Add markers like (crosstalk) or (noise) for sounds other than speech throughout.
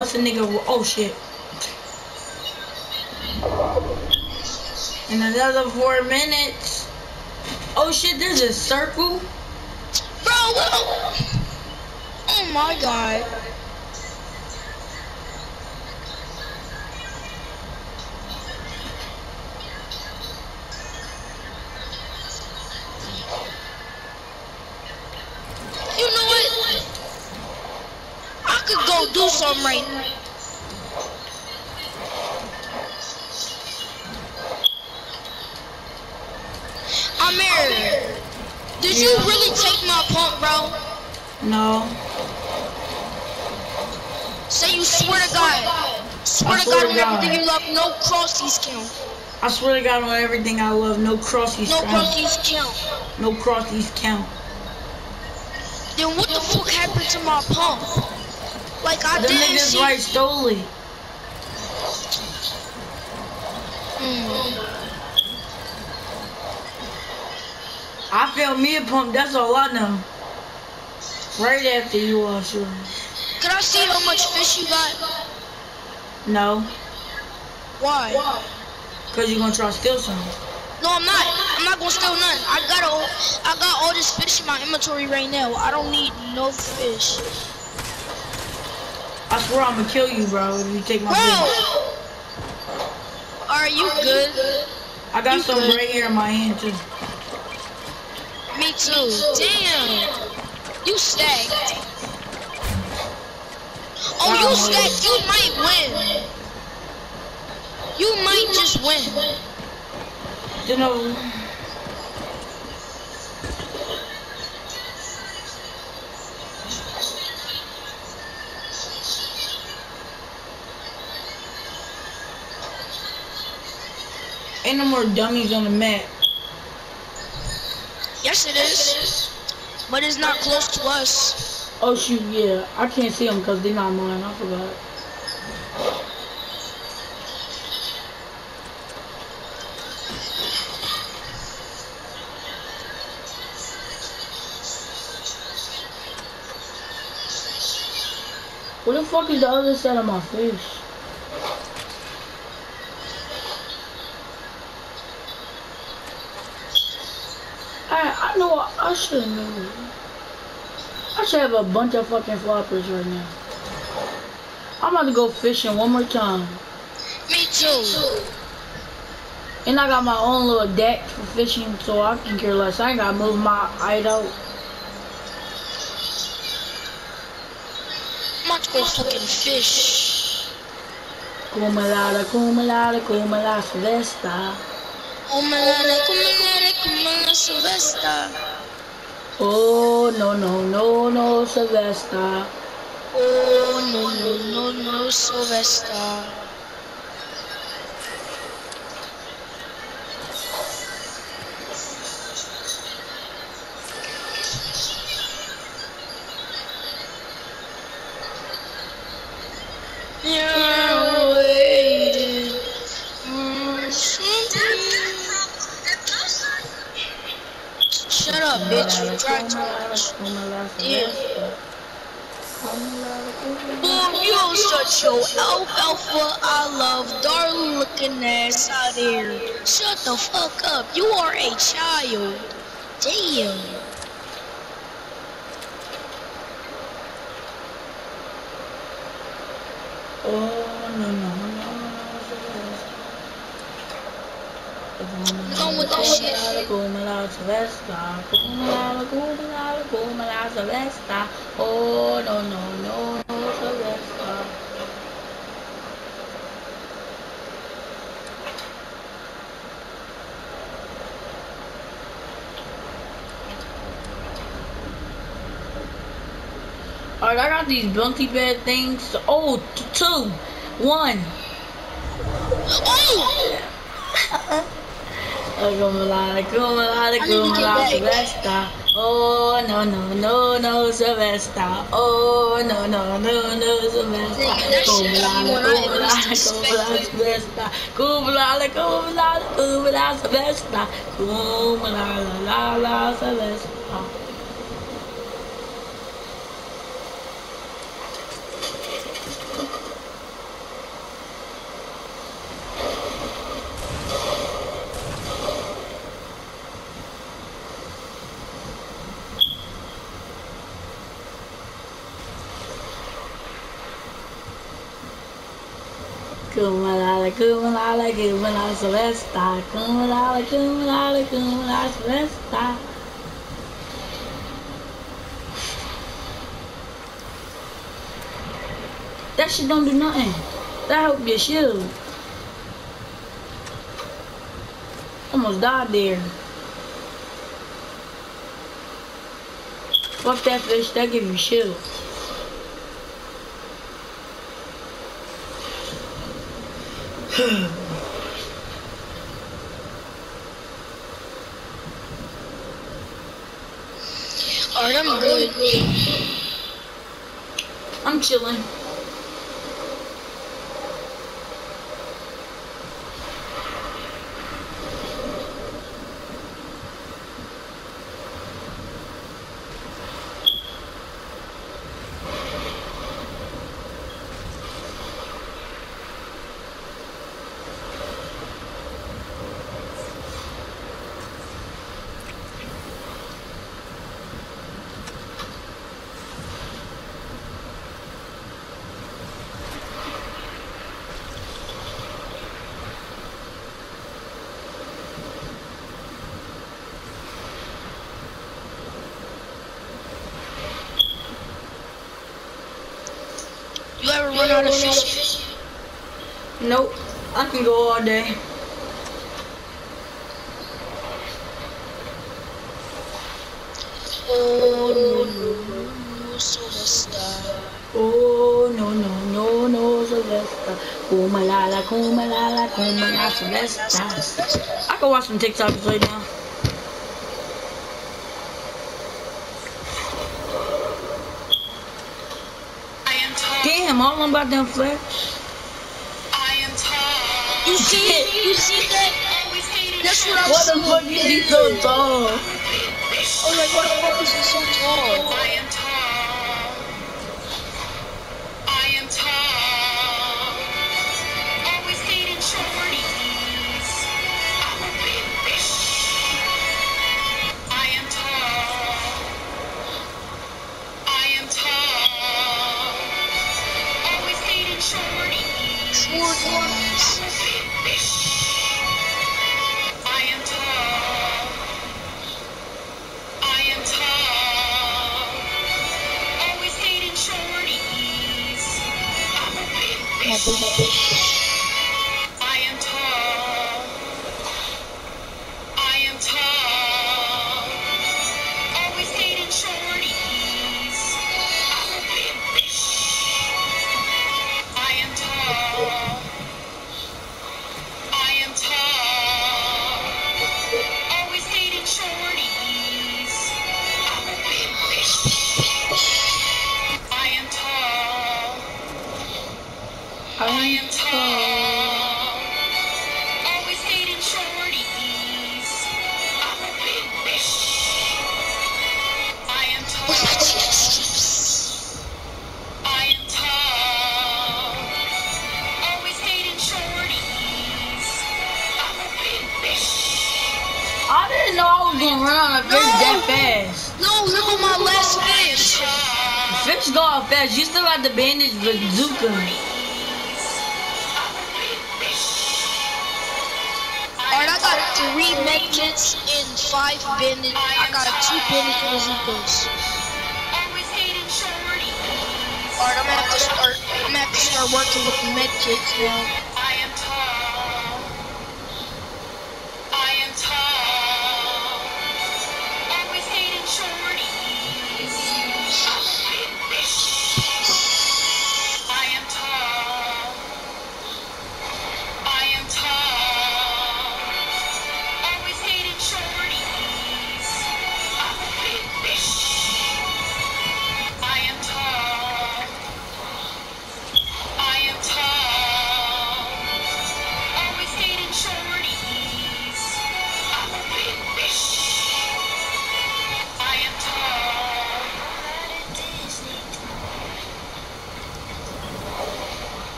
That's a nigga. Oh shit. In another four minutes. Oh shit, there's a circle. Bro, oh my god. You know what? I could go do something right now. Amir, did you really take my pump, bro? No. Say you swear to God. Swear I to God on everything you love, no crossies count. I swear to God on everything I love, no crosses No count. crosses count. No crossies count. Then what the fuck happened to my pump? Like I Them didn't niggas see. right stole it. Mm. I felt me a pump, that's all I know. Right after you all sure. Can I see how much fish you got? No. Why? Cause you're gonna try to steal some. No, I'm not. I'm not gonna steal none. I got all. I got all this fish in my inventory right now. I don't need no fish. I swear I'm gonna kill you, bro, if you take my Bro, are you good? I got you some good. right here in my hand too. Me too. Damn. You stacked. Oh, you stacked. You might win. You might just win. You know, ain't no more dummies on the map. Yes, it is. But it's not close to us. Oh shoot, yeah, I can't see them because they're not mine. I forgot. Where the fuck is the other side of my fish? I I know I, I should know. I should have a bunch of fucking floppers right now. I'm about to go fishing one more time. Me too. And I got my own little deck for fishing so I can care less. I ain't gotta move my hideout. I'm about to go fucking fish. Kumalada, kumalada, kumala, Sylvester. Kumalada, kumalada, kumala, Sylvester. Oh, no, no, no, no, Sylvester. Oh, no, no, no, no, Sylvester. You're Shut. You tried too much. Yeah. Boom, you such your alfalfa. I love darling looking ass out here. Shut the fuck up. You are a child. Damn. Oh, no, no, no, no, Come with that shit. Kumala, Sylvester. Ah. Kumala, kumala, kumala, Sylvester. Ah. Oh, no, no, no, no, Sylvester. Ah. Alright, I got these bounty bed things. Oh, two, one. (laughs) Oh! Kumala, need to get kumala, back. Sylvester. Oh, no, no, no, no, Sylvester. Oh, no, no, no, no, Sylvester. Nigga, that shit Kumala, be when I kumala, least kumala, expect it. Sylvester. Kumala, kumala, kumala, la, la, la, Sylvester. Kumalala, kumalala, kumalala, celesta. Kumalala, kumalala, kumalala, celesta. That shit don't do nothing. That help your shield. Almost died there. Fuck that fish, that give you shield. Alright, I'm good. I'm chilling. Run out of fish? Nope. I can go all day. Oh, no, no, no, Sylvester. Oh no no no no Sylvester. Kumalala, kumalala, kumalala, Sylvester. I can watch some TikToks right now. I am tall. Damn, all about them flex. I am tall. You see it? You see that? That's what I'm What the fuck is he oh so tall? I was like, what the fuck is he so tall? I am tall. Bandage bazookas. Always hated shorties. Alright, I'm gonna have to start. I'm gonna have to start working with the medkits now.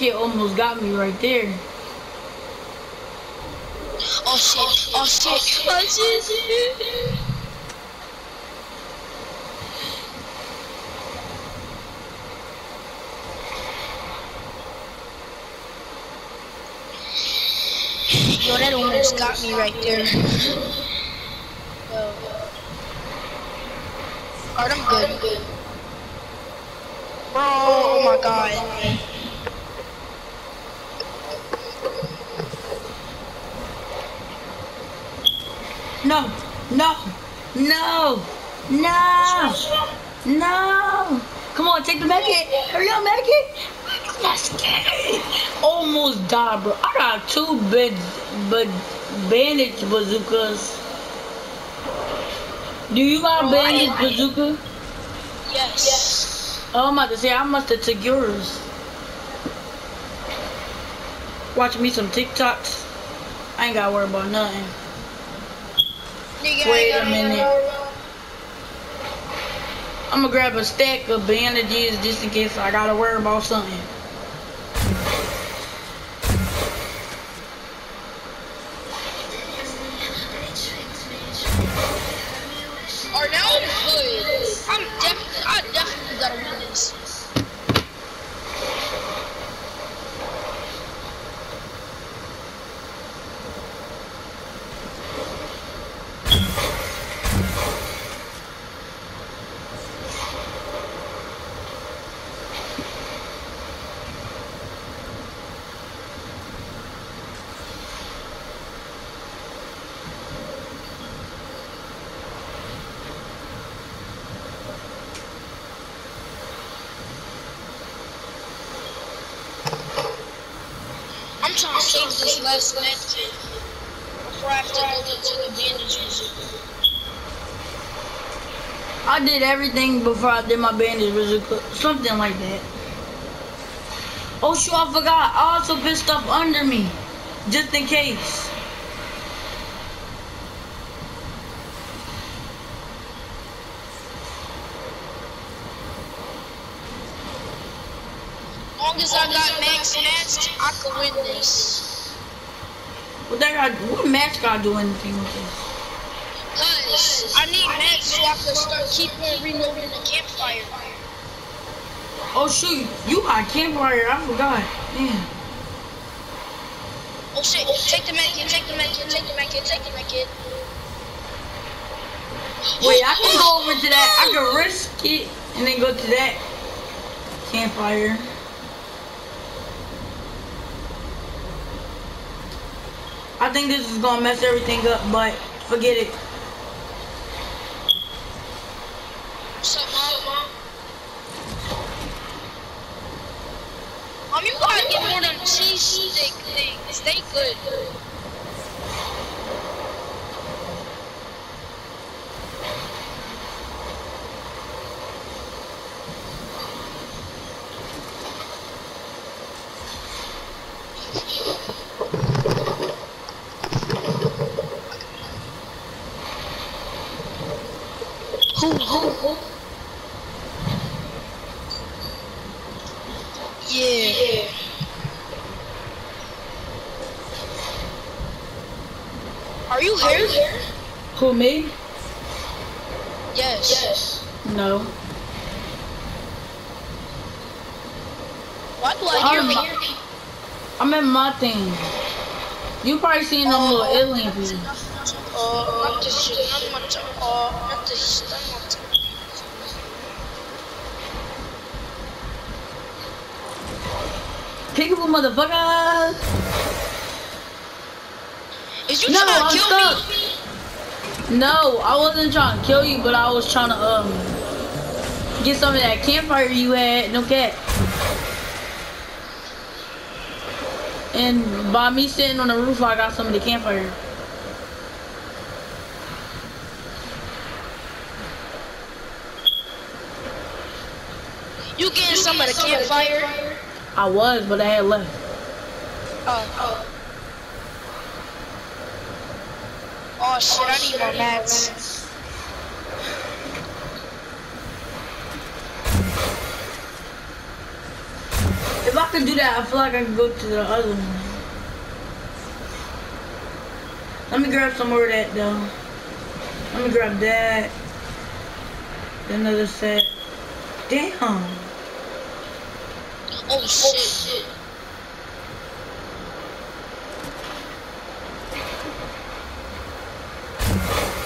Kid almost got me right there. Oh, oh shit! Oh shit! Oh shit! Yo, that almost got me right there. Yo. Alright, I'm good. Bro, oh, oh my god. No, no, no, no, no. Come on, take the med kit. Hurry up, med kit. Let's get it. Almost died, bro. I got two bed, but bandage bazookas. Do you got oh, Bro, bandage bazooka? Yes. Oh, I'm about to say I must have took yours. Watch me some TikToks. I ain't gotta worry about nothing. Nigga, Wait a minute. I'm gonna grab a stack of bandages just in case I gotta worry about something. Or now I'm good. I'm definitely, I definitely gotta win this. I'm trying this before I have to go into the bandages. I did everything before I did my bandage bazooka. Something like that. Oh shoot, I forgot. I also put stuff under me. Just in case. long as I got max matched, I could win this. What that got what match gotta do anything with this? Cause I need match so I can start keeping reloading the campfire. Oh shoot, you got campfire, I forgot. Man. Oh shit, take the medkit, take the medkit, take the medkit, take the medkit. Wait, I can go over to that. I can risk it and then go to that campfire. I think this is gonna mess everything up, but forget it. What's up, mom? Mom, you gotta get more than cheese stick things. They good. Who, who, who? Yeah. Are you here? Who me? Yes. No. Why do I hear Um, me? I'm in my thing. You probably seen them little alien people. Uh, not this shit, not much. Uh. Peekaboo motherfucker! Is you No, trying I'm kill stuck. me? No, I wasn't trying to kill you, but I was trying to um get some of that campfire you had, no cat. And by me sitting on the roof, I got some of the campfire. You getting some of the campfire? I was, but I had left. Oh. Oh, oh shit, I need more mats. If I could do that, I feel like I could go to the other one. Let me grab some more of that though. Let me grab that. Another set. Damn. Oh shit.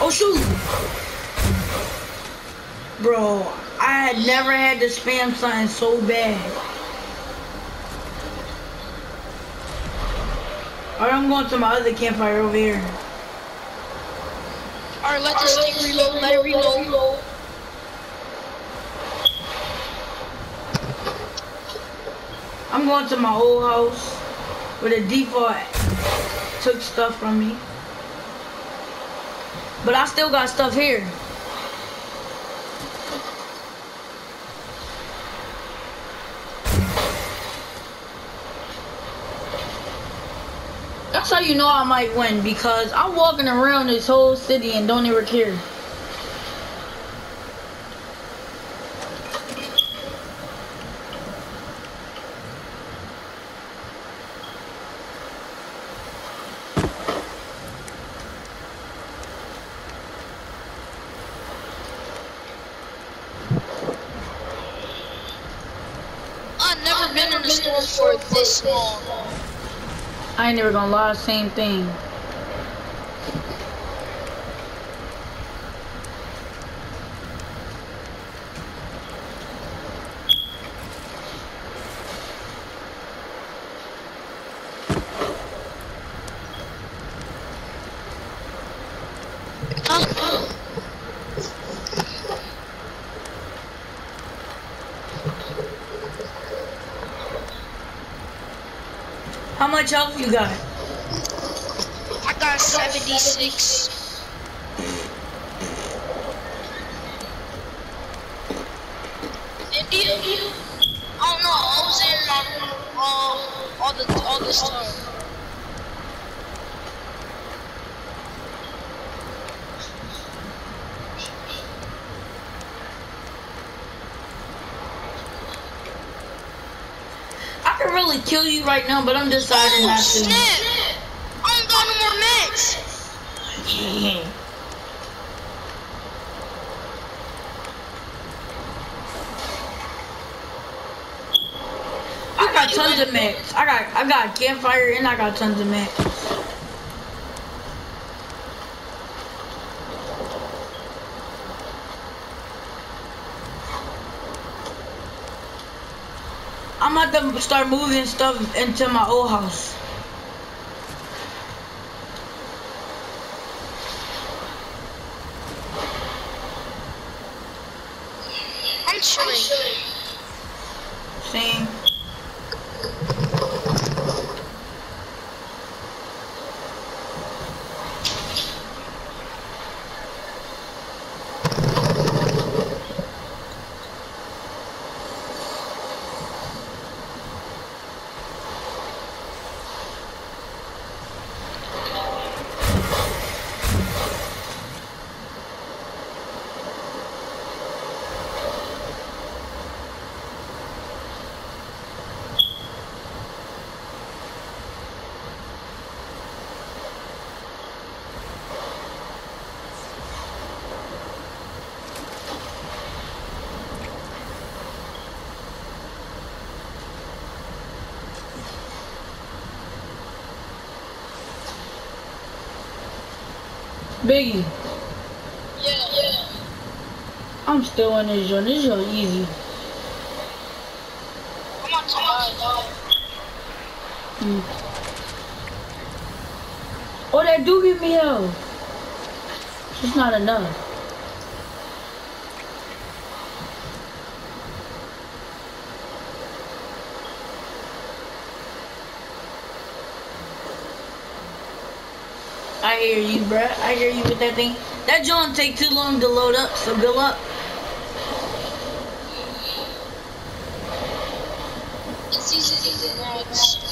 Oh shoot! Bro, I had never had to spam something so bad. Alright, I'm going to my other campfire over here. Alright, let this thing reload, let it reload. I'm going to my old house where the default took stuff from me. But I still got stuff here. That's how you know I might win because I'm walking around this whole city and don't even care. I've never been in a storm for this long. I ain't never gonna lie, same thing. Much health you got? I got 76. India? I don't know. I was in um, uh, all the all this time. I could really kill you right now, but I'm deciding Oh not snap! to. I don't got no more. Yeah. I got tons of mats. I got I got campfire and I got tons of mats. I'm about to start moving stuff into my old house. I'm chilling. Same. Biggie, Yeah, yeah. I'm still in this joint. This joint easy. I'm on top. Mm. Oh, that do give me health. It's not enough. I hear you, bruh. I hear you with that thing. That joint take too long to load up, so good luck. season is next.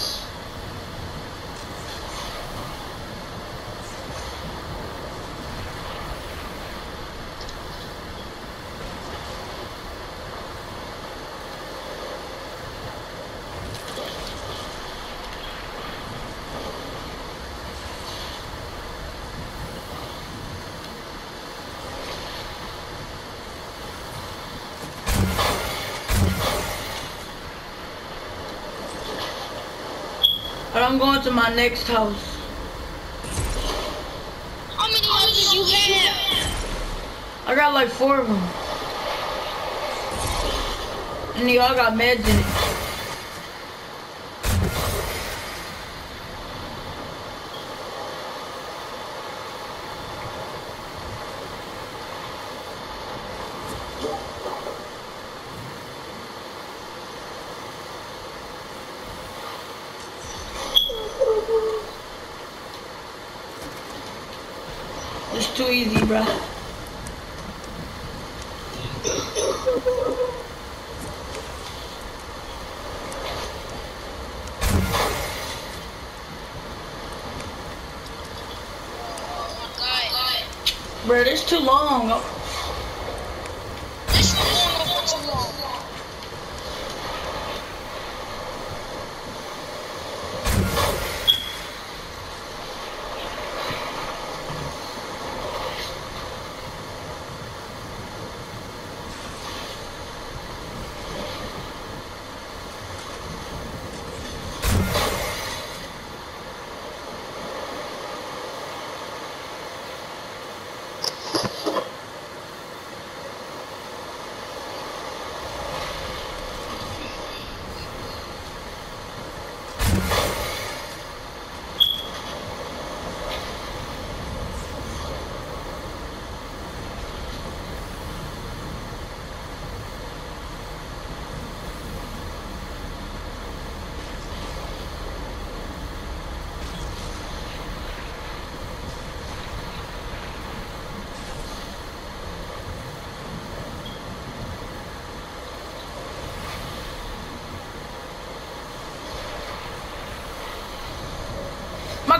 But I'm going to my next house. How many houses you have? I got like four of them. And they all got meds in it.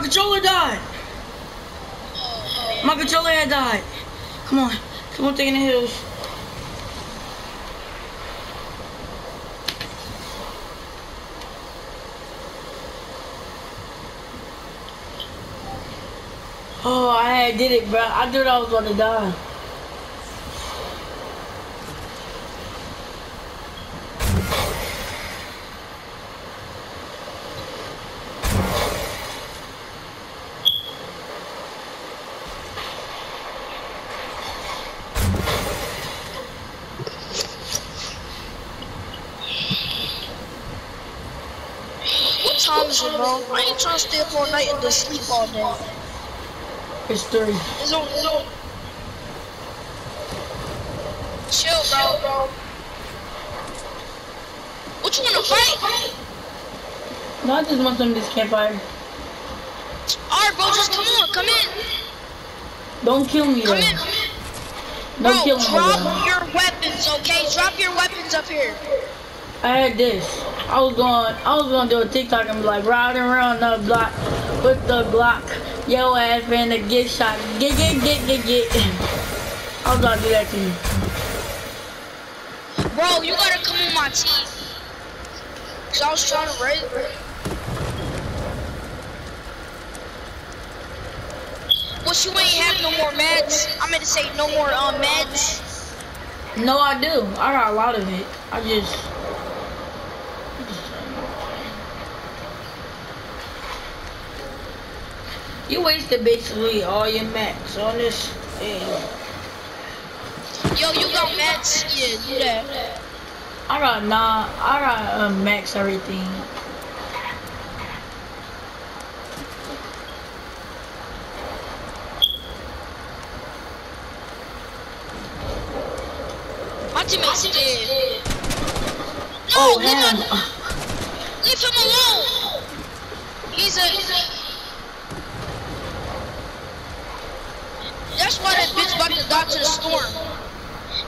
Controller died. My controller had died. Come on. Come on, take taking the hills. Oh, I did it, bro. I thought I was gonna die. What time is it, bro? I ain't trying to stay up all night and just sleep all day. It's three. It's on, it's on. Chill, bro. What you wanna fight? No, I just want some of this campfire. Alright, bro, just come on, come in. Don't kill me, though. Come in. Don't Bro, kill me, drop though. your weapons, okay? Drop your weapons up here. I had this. I was going, I was gonna do a TikTok and be like riding around the block with the block. Yo ass finna get shot. Get, get, get, get, get. I was gonna do that to you. Bro, you gotta come on my team. Cause I was trying to raise. What you ain't have no more meds? I meant to say no more um meds. No, I do. I got a lot of it. I just. You wasted basically all your max on this thing. Yo, you got meds? Yeah, do that. I got nah. I got uh, max everything. My teammate's dead. No, Oh, leave, him, leave him alone. He's a. He's a That's why that bitch about to die to the storm.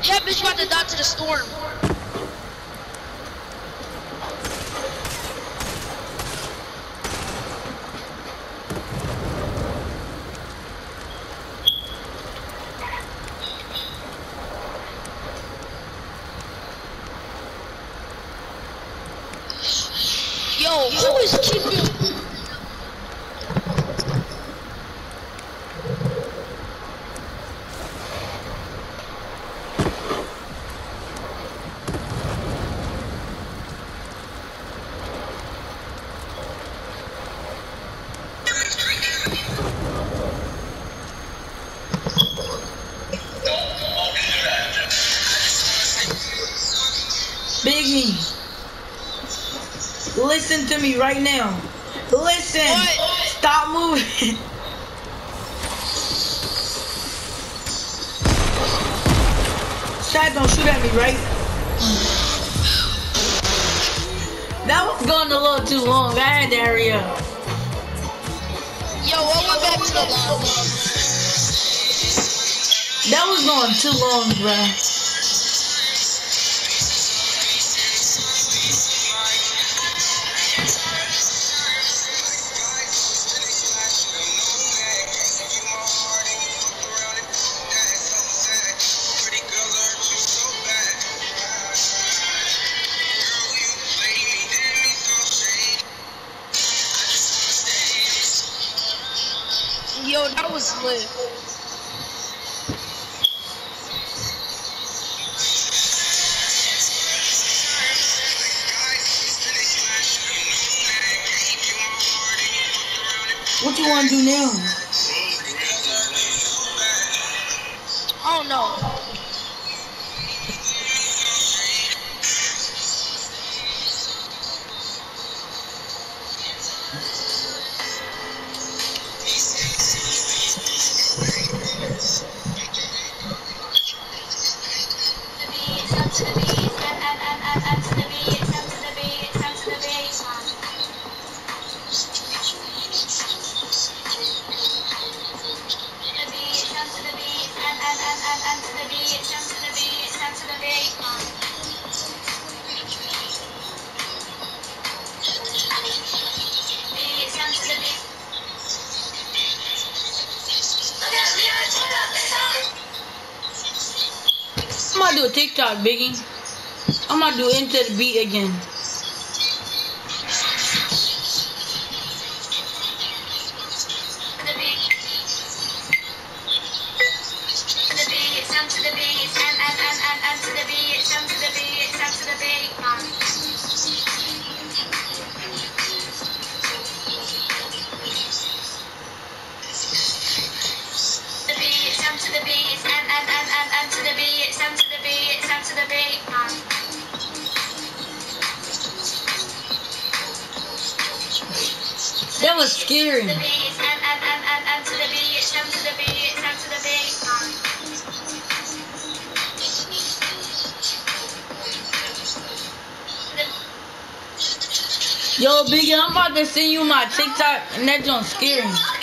That bitch about to die to the storm. is chicken? Biggie. Listen to me right now. Listen. What? Stop moving. Shad, don't shoot at me, right? That was going a little too long. I had to hurry up. Yo, I went back to the lobby. That was going too long, bruh. Do a TikTok, Biggie. I'm gonna do into the beat again. To send you my TikTok, and that joint scary.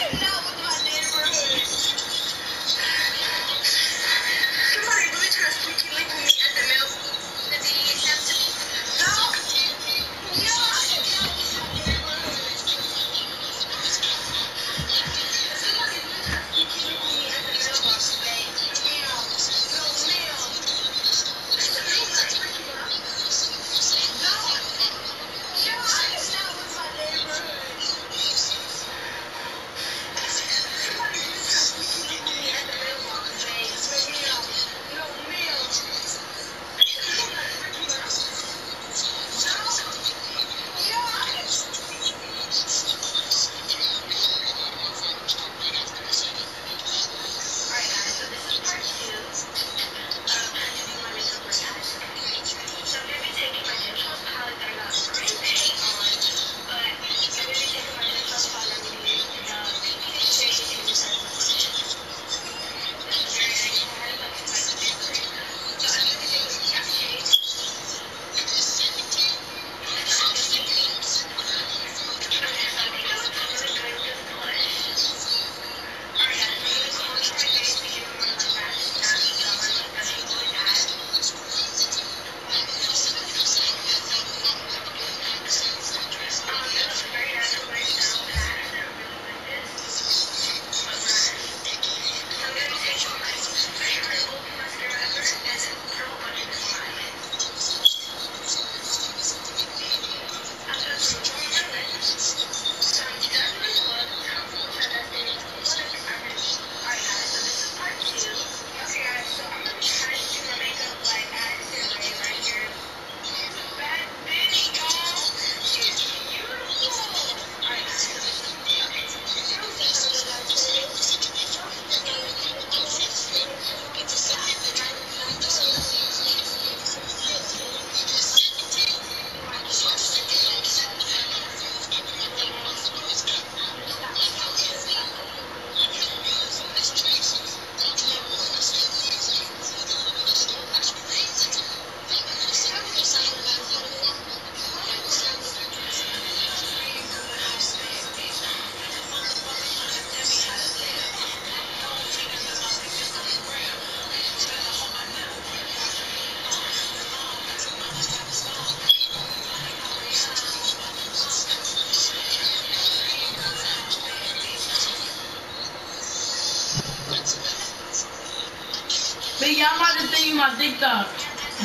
Biggie, I'm about to send you my TikTok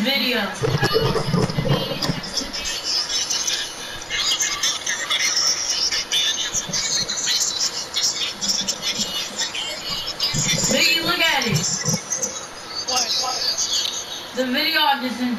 video. Biggie, look at it. What? The video I just sent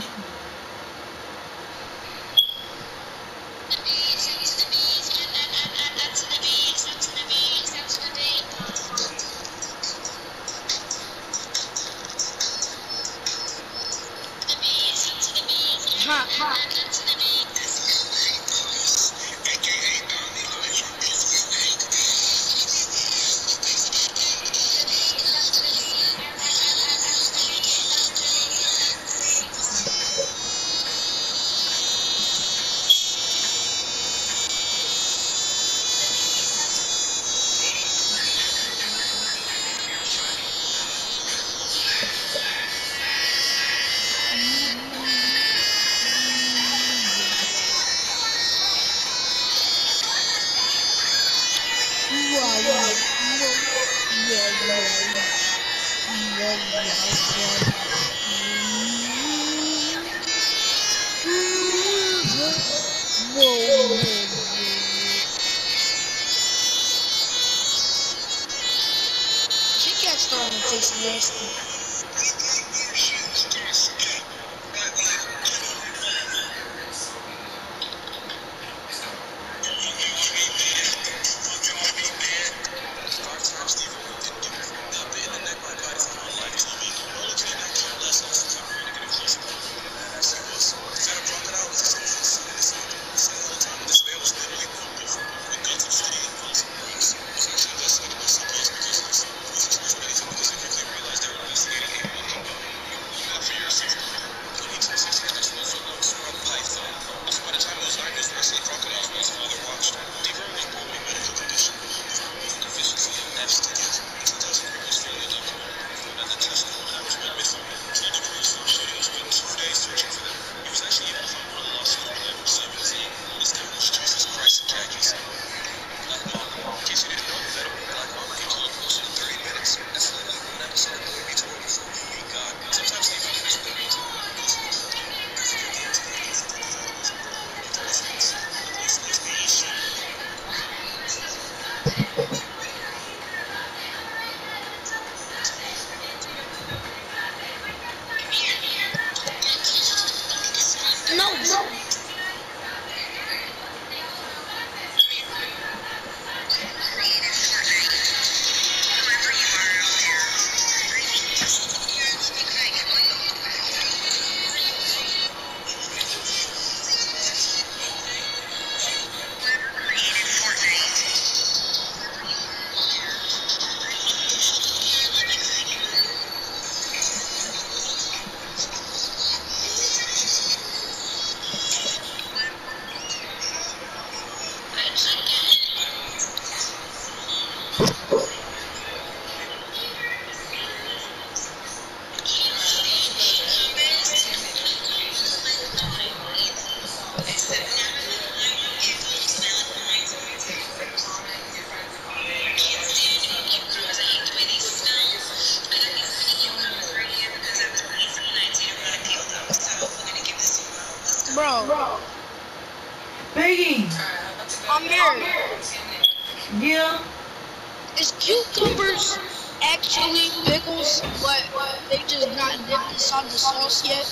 dipped inside the sauce yet?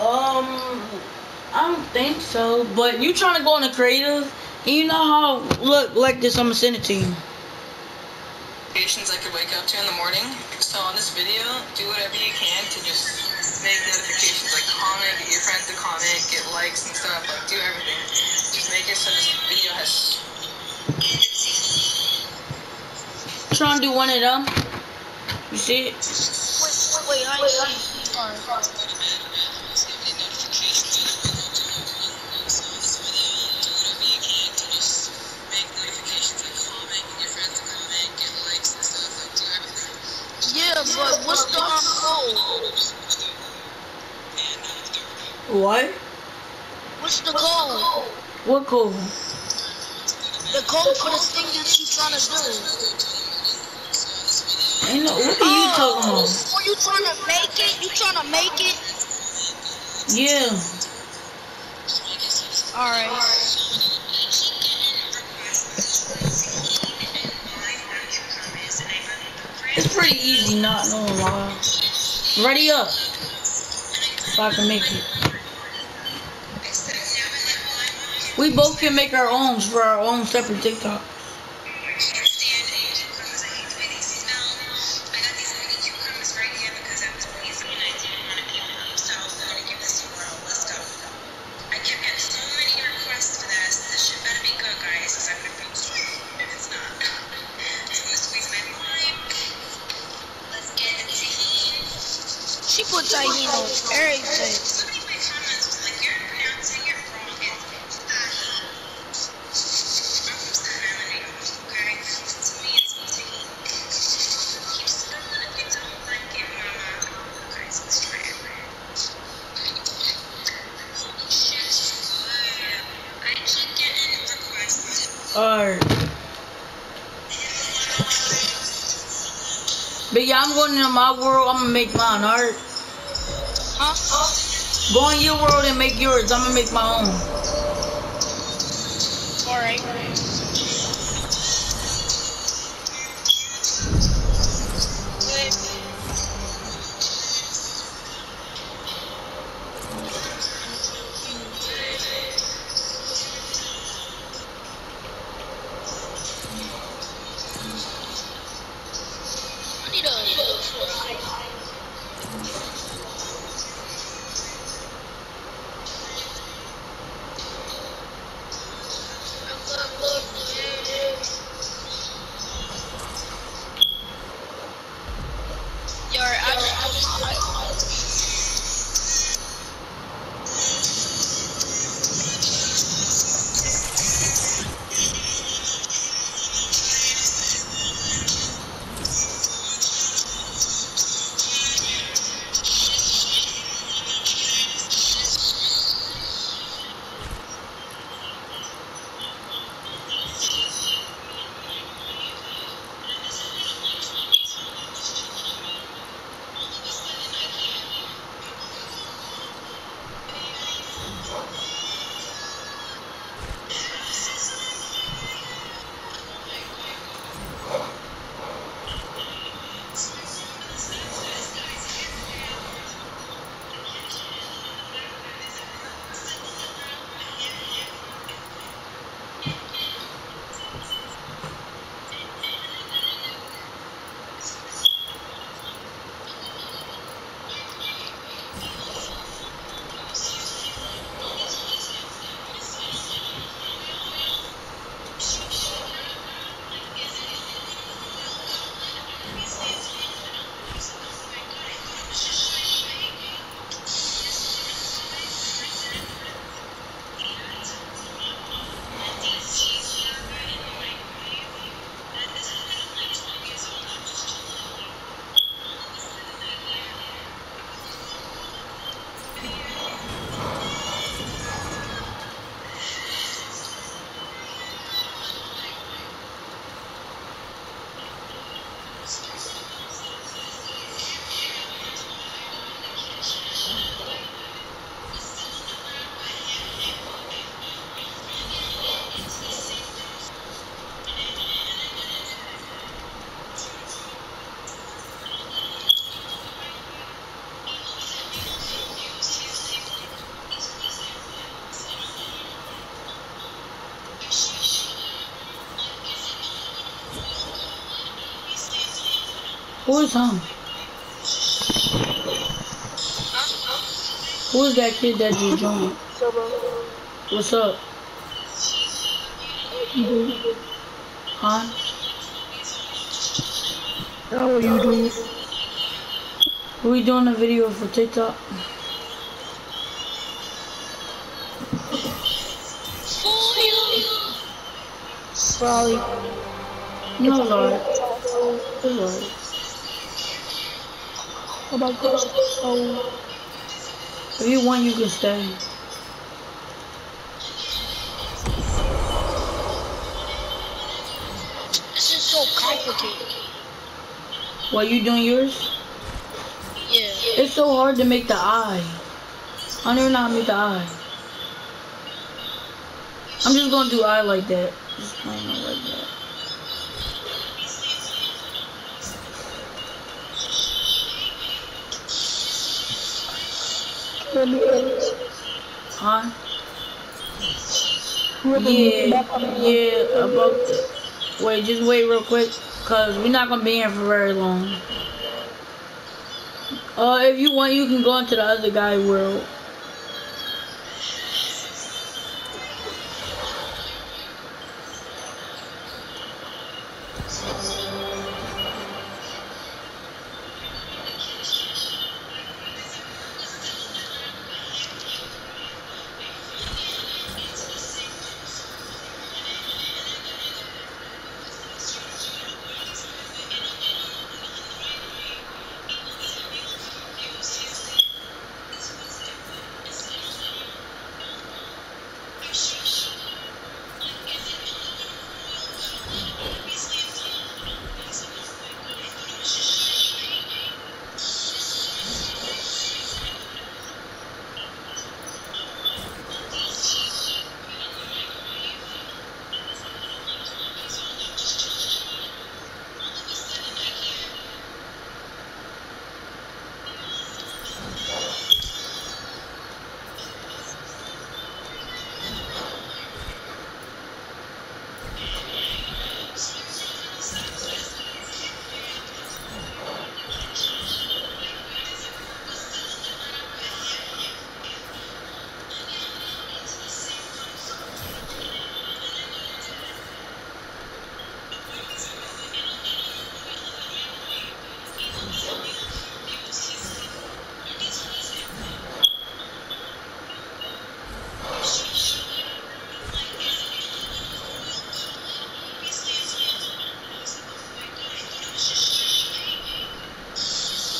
Um, I don't think so. But you trying to go on the creative, and you know how look like this. I'm gonna send it to you. notifications I could wake up to in the morning. So on this video, do whatever you can to just make notifications, like comment, get your friends to comment, get likes and stuff, like do everything. Just make it so this video has Trying to do one of them. You see it? Wait, wait, I see. Alright. Yeah, but what's the um code? What? What's the code? What code? The code for the thing that you trying to do. Ain't no, what are you oh, talking about? Oh, you trying to make it? You trying to make it? Yeah. Alright. It's pretty easy, not no lie. Ready up. So I can make it. We both can make our own for our own separate TikTok. I keep getting requests. Alright. But yeah, I'm going into my world. I'm gonna make mine, alright? Go in your world and make yours. I'm gonna make my own. Alright. Who is him? Who is that kid that just joined? What's up? Huh? How are you doing? We doing a video for TikTok? Probably. No, alright. It's alright. About this? So, If you want, you can stay. This is so complicated. While you doing yours? Yeah. It's so hard to make the eye. I don't know how to make the eye. I'm just gonna do eye like that. Just kind like that. Let me edit. Huh? Yeah, back on the- yeah, about the, wait, just wait real quick, cause we're not gonna be here for very long. Uh, if you want, you can go into the other guy world.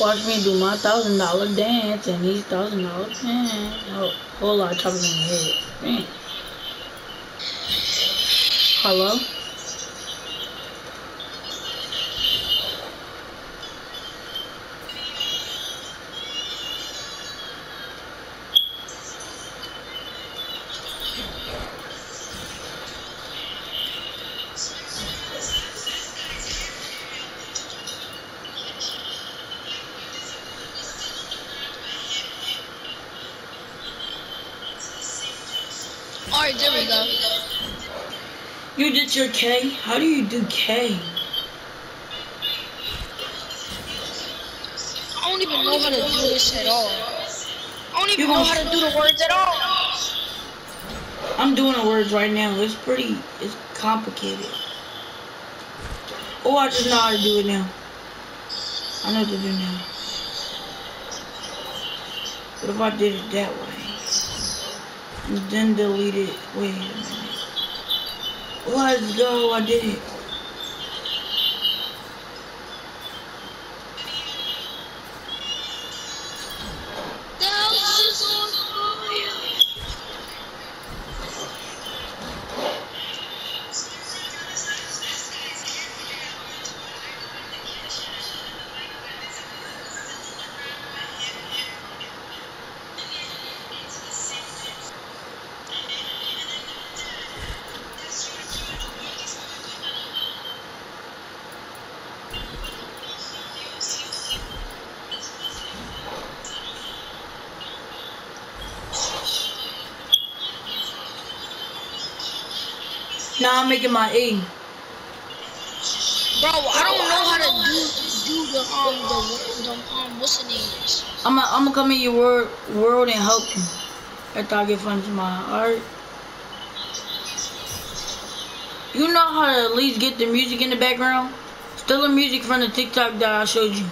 Watch me do my thousand dollar dance and these thousand dollar pants. Oh, whole lot of choppers in your head. Man. Hello? Alright, there we go. You did your K? How do you do K? I don't even know how to do this at all. I don't even You know how to do the words at all. I'm doing the words right now. It's pretty, it's complicated. Oh, I just know how to do it now. I know what to do now. What if I did it that way? Then delete it. Wait a minute. Let's go. I did it. I'm making my E. Bro, I don't know how to do do the um the, the um what's the names? I'm gonna come in your world, world and help you. After I get funds my art. You know how to at least get the music in the background? Still the music from the TikTok that I showed you.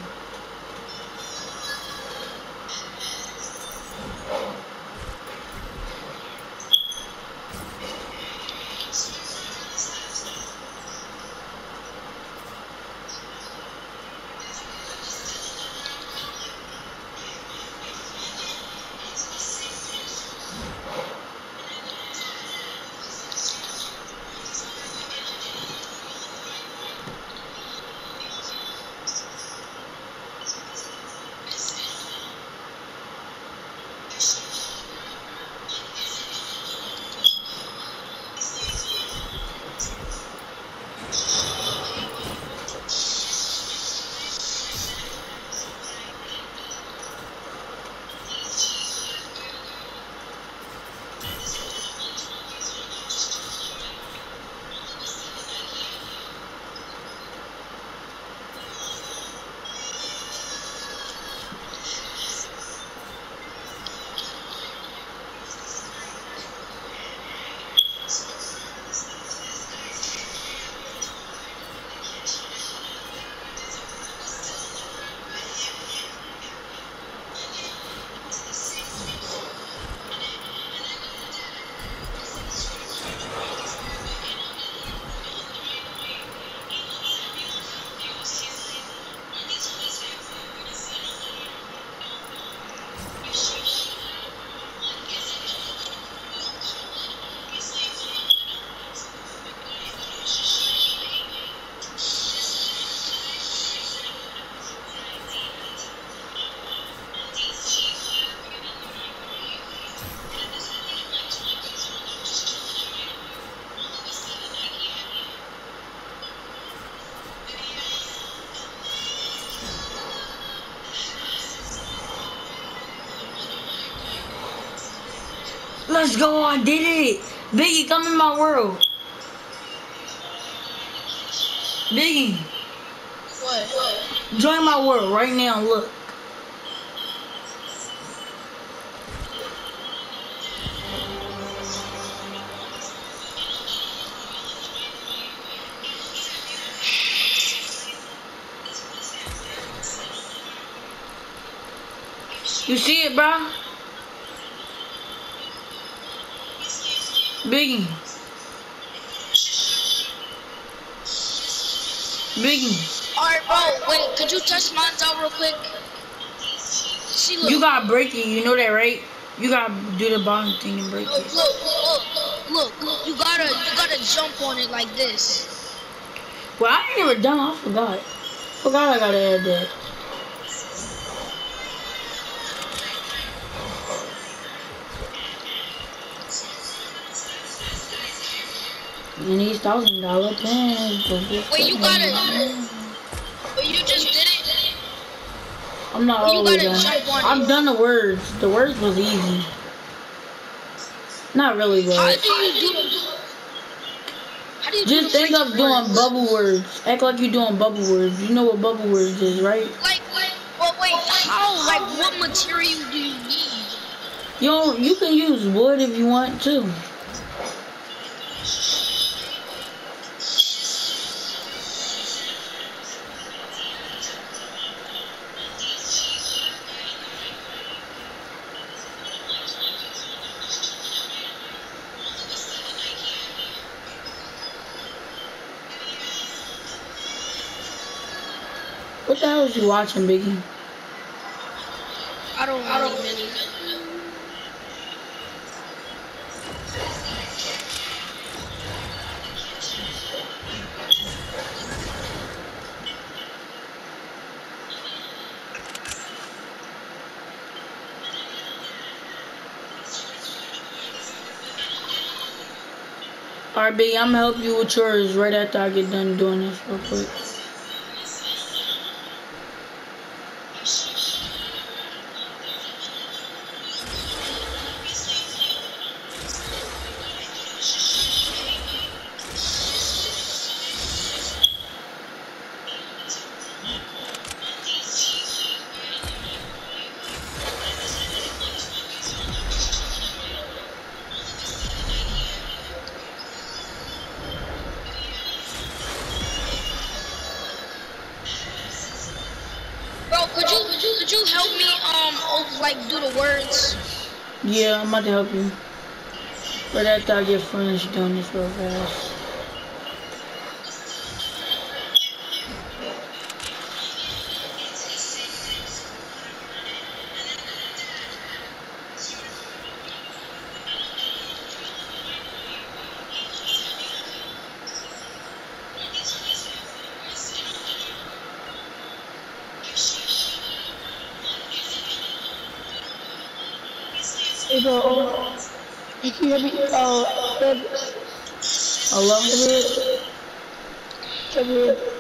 Let's go. I did it. Biggie, come in my world. Biggie, What? join my world right now. Look. You see it, bro? Biggie. Biggie. Alright, bro. Wait, could you touch mine out real quick? See, look. You gotta break it, you know that, right? You gotta do the bottom thing and break Look, it. look, look, look. You gotta, you gotta jump on it like this. Well, I ain't never done. I forgot. Forgot I gotta add that. These thousand dollar pens. Wait, you gotta. Wait, you just did it. I'm not you all the way gotta done. I've done the words. The words was easy. Not really, How do you do? the- How do you do just think of doing words? bubble words. Act like you're doing bubble words. You know what bubble words is, right? Like, well, wait, how? Like, what material do you need? You know, you can use wood if you want to. What the hell is you watching, Biggie? I don't. I don't really. Alright, Biggie, I'm gonna help you with yours right after I get done doing this real quick. To help you. Right after I get finished doing this real fast. Hey, bro. You can hear me? Uh, Kevin. Hello? Kevin.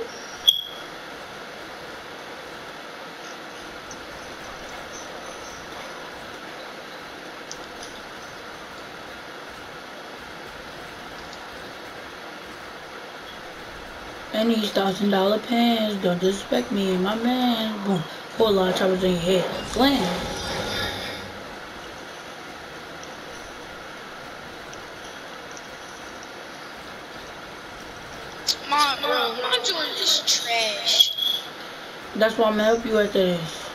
And these thousand dollar pants, don't disrespect me and my man. Boom. Pull a lot of choppers in your head. Slam. My, bro, my joint is trash. That's why I'm gonna help you after this.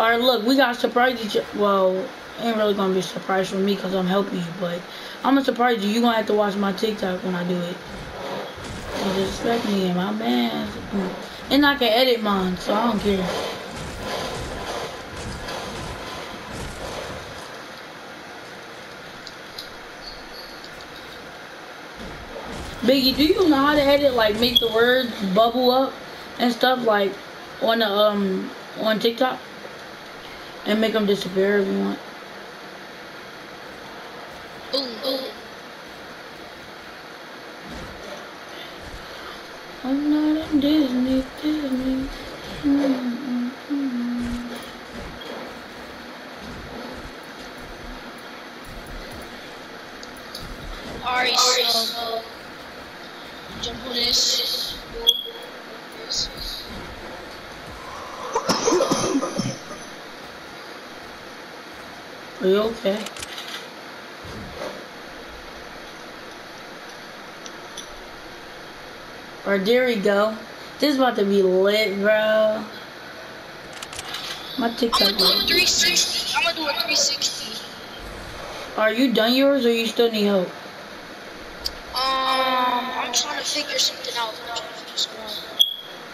Alright, look, we got surprise each Well, ain't really gonna be a surprise for me because I'm helping you, but I'm gonna surprise you. you gonna have to watch my TikTok when I do it. Don't disrespect me and my man. And I can edit mine, so I don't care. Biggie, do you know how to edit, like make the words bubble up and stuff, like on the um on TikTok, and make them disappear if you want? I'm not in Disney, Disney. Mm -hmm. Alright, so jump on this. Are you okay? Or there we go. This is about to be lit, bro. My TikTok. I'm gonna do a 360. I'm gonna do a 360. Are you done yours or you still need help? Um, I'm trying to figure something out. I'm trying to figure something out.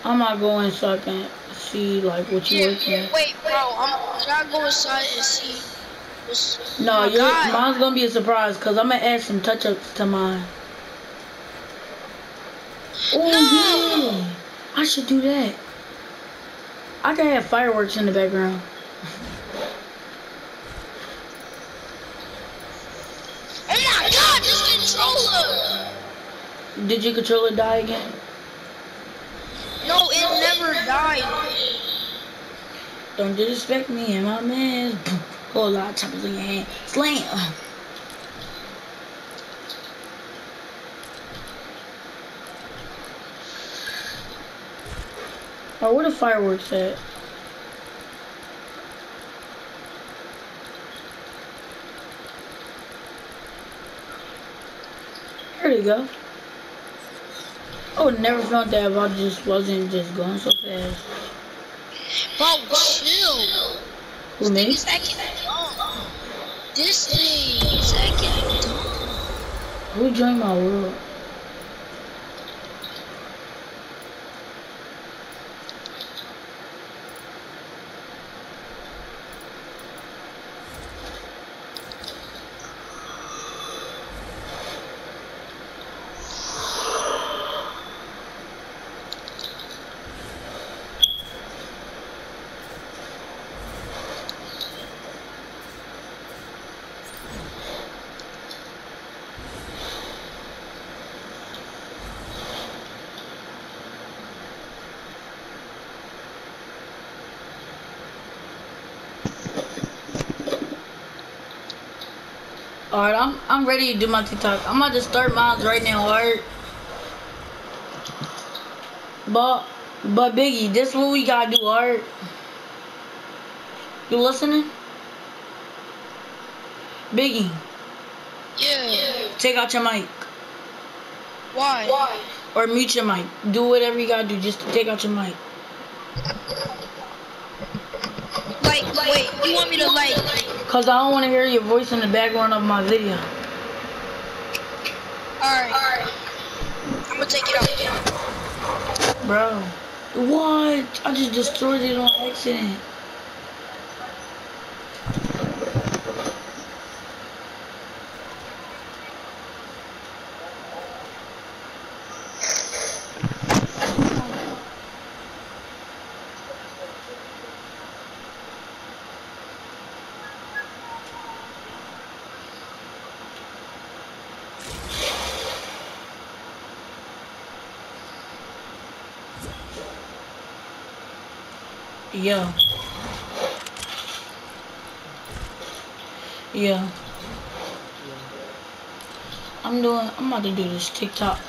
I'm not going so I can see like what you Yeah, working. wait, bro. I'm, can I go inside and see? What's, No, guy? mine's gonna be a surprise because I'm gonna add some touch ups to mine. Oh yeah, I should do that. I can have fireworks in the background. Oh my god, this controller! Did your controller die again? No, it never died. Don't disrespect me and my man. Whole lot of choppers in your hand. Slam. Oh, where the fireworks at? There they go. I would never felt that if I just wasn't just going so fast. Bro, chill. Who me? This thing is. This thing is acting dumb. Who joined my world? Alright, I'm I'm ready to do my TikTok. I'm about to start mine right now, alright? But but Biggie, this is what we gotta do, alright? You listening? Biggie, Yeah. take out your mic. Why? Or mute your mic. Do whatever you gotta do just take out your mic. Wait, you want me to like? Cause I don't wanna hear your voice in the background of my video. Alright. I'm gonna take it out. Bro. What? I just destroyed it on accident. Yeah. Yeah. I'm doing, I'm about to do this TikTok.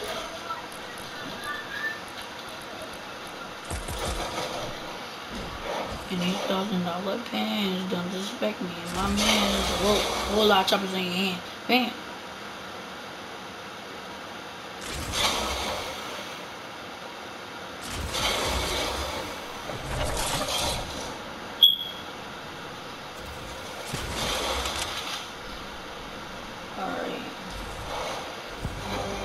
And these thousand dollar pants don't disrespect me. My man is whole, whole lot of choppers in your hand. Bam. Alright.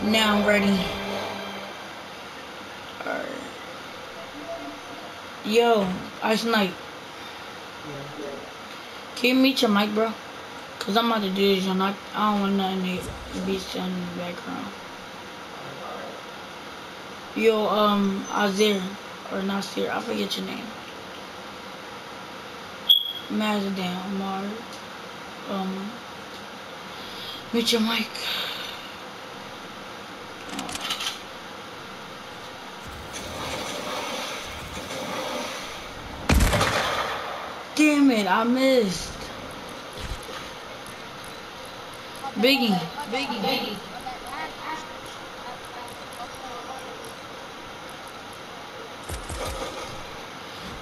Now I'm ready. Alright. Yo, Ice Knight. Can you mute your mic, bro? Cause I'm about to do this, and I, I don't want nothing to be sounding in the background. Yo, um, Azir, or Nasir, I forget your name. Mazdan, Omar, um, mute your mic. Damn it, I missed. Biggie, Biggie, Biggie.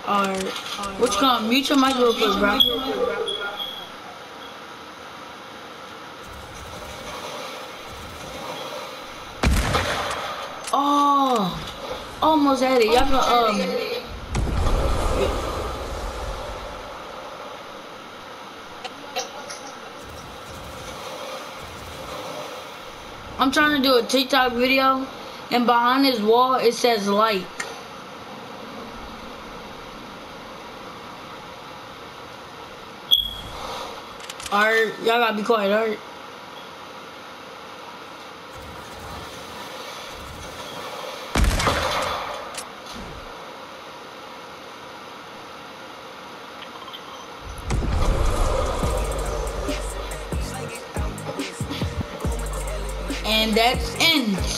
Alright, what you call Mute your mic real quick, bro. Almost had it. Y'all can um. I'm trying to do a TikTok video, and behind this wall it says like. Alright, y'all gotta be quiet, alright? And that ends.